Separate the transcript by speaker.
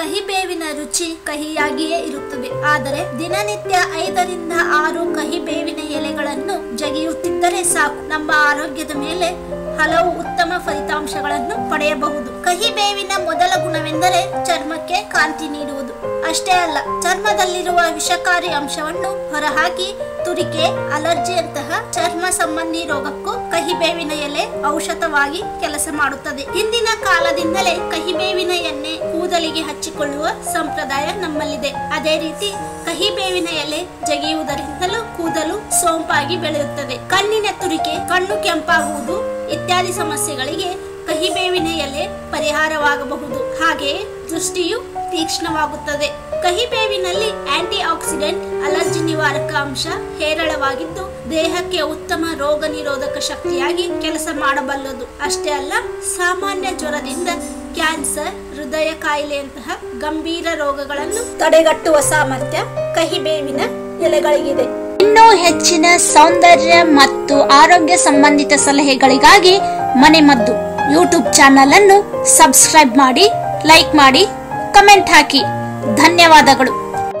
Speaker 1: ಕಹಿಬೇವಿನ ರುಚಿ ಕಹಿಯಾಗಿಯೇ ಇರುತ್ತದೆ. ಆದರೆ ದಿನನಿತ್ಯ ಐದರಿಂದ ಆರು ಕಹಿಬೇವಿನ ಎಲೆಗಳನ್ನು ಜಗಿಯುತ್ತಿದ್ದರೆ ಸಾಕು. ನಮ್ಮ ಆರೋಗ್ಯದ ಮೇಲೆ ಹಲವು ಉತ್ತಮ ಫಲಿತಾಂಶಗಳನ್ನು ಪಡೆಯಬಹುದು. ಕಹಿಬೇವಿನ ಮೊದಲ ಗುಣವೆಂದರೆ ಚರ್ಮಕ್ಕೆ ಕಾಂತಿ ನೀಡುವುದು. ಅಷ್ಟೇ ಅಲ್ಲ, ಚರ್ಮದಲ್ಲಿರುವ ವಿಷಕಾರಿ ಅಂಶವನ್ನು ಹೊರಹಾಕಿ ತುರಿಕೆ, ಅಲರ್ಜಿಯಂತಹ ಚರ್ಮ ಸಂಬಂಧಿ ರೋಗಕ್ಕೂ ಕಹಿಬೇವಿನ ಎಲೆ ಔಷಧವಾಗಿ ಕೆಲಸ ಮಾಡುತ್ತದೆ. ಹಿಂದಿನ ಕಾಲದಿಂದಲೇ ಕಹಿಬೇವಿನ ಎಣ್ಣೆ ಕೂದಲಿಗೆ ಹಚ್ಚಿಕೊಳ್ಳುವ ಸಂಪ್ರದಾಯ ನಮ್ಮಲ್ಲಿದೆ. ಅದೇ ರೀತಿ ಕಹಿ ಬೇವಿನ ಎಲೆ ಜಗಿಯುವುದರಿಂದಲೂ ಕೂದಲು ಸೋಂಪಾಗಿ ಬೆಳೆಯುತ್ತದೆ. ಕಣ್ಣಿನ ತುರಿಕೆ, ಕಣ್ಣು ಕೆಂಪಾಗುವುದು ಇತ್ಯಾದಿ ಸಮಸ್ಯೆಗಳಿಗೆ ಕಹಿಬೇವಿನ ಎಲೆ ಪರಿಹಾರವಾಗಬಹುದು. ಹಾಗೆಯೇ ದೃಷ್ಟಿಯು ತೀಕ್ಷ್ಣವಾಗುತ್ತದೆ. ಕಹಿಬೇವಿನಲ್ಲಿ ಆಂಟಿ ಆಕ್ಸಿಡೆಂಟ್ ಅಲರ್ಜಿ ನಿವಾರಕ ಅಂಶ ಹೇರಳವಾಗಿದ್ದು, ದೇಹಕ್ಕೆ ಉತ್ತಮ ರೋಗ ನಿರೋಧಕ ಶಕ್ತಿಯಾಗಿ ಕೆಲಸ ಮಾಡಬಲ್ಲದು. ಅಷ್ಟೇ ಅಲ್ಲ, ಸಾಮಾನ್ಯ ಜ್ವರದಿಂದ ಕ್ಯಾನ್ಸರ್ ಹೃದಯ ಕಾಯಿಲೆಯಂತಹ ಗಂಭೀರ ರೋಗಗಳನ್ನು ತಡೆಗಟ್ಟುವ ಸಾಮರ್ಥ್ಯ ಕಹಿಬೇವಿನ ಎಲೆಗಳಿಗಿದೆ.
Speaker 2: ಇನ್ನೂ ಹೆಚ್ಚಿನ ಸೌಂದರ್ಯ ಮತ್ತು ಆರೋಗ್ಯ ಸಂಬಂಧಿತ ಸಲಹೆಗಳಿಗಾಗಿ ಮನೆಮದ್ದು ಯೂಟ್ಯೂಬ್ ಚಾನಲ್ ಅನ್ನು ಸಬ್ಸ್ಕ್ರೈಬ್ ಮಾಡಿ, ಲೈಕ್ ಮಾಡಿ, ಕಮೆಂಟ್ ಹಾಕಿ. ಧನ್ಯವಾದಗಳು.